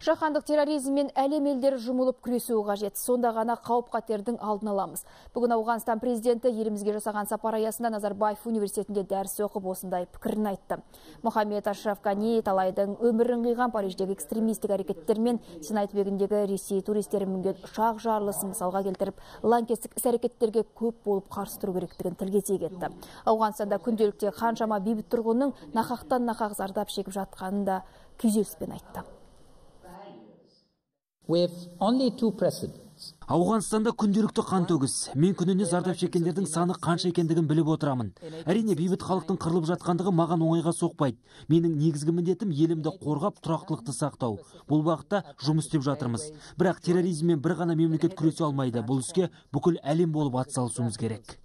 Жаһандық терроризммен әлем елдері жұмылып күресуі қажет. Сонда ғана қауіп қатердің алдын аламыз. Бүгін Ауғанстан президенті елімізге жасаған сапар аясында Назарбаев университетінде дәріс оқып осындай пікірін айтты. Мұхаммед Ашраф Гани талайдың өмірін қиған Париждегі экстремистік әрекеттермен Синай түбегіндегі ресей туристері мінген ұшақ жарылысын мысалға келтіріп, лаңкестік іс-әрекеттерге көп болып қарсы тұру керектігін тілге тиек етті. Ауғанстанда күнделікте қаншама бейбіт тұрғынның нақақтан нақақ зардап шегіп жатқанын да күйзеліспен айтты. Ауғанстанда күнделікті қантөгіс мен күніне зардап шеккендердің саны қанша екендігін біліп отырамын. Әрине бейбіт халықтың қырылып жатқандығы маған оңайға соқпайды. Менің негізгі міндетім елімді қорғап тұрақтылықты сақтау. Бұл бағытта жұмыс істеп жатырмыз. Бірақ терроризммен бір ғана мемлекет күресе алмайды. Бұл іске бүкіл әлем болып атсалысуымыз керек.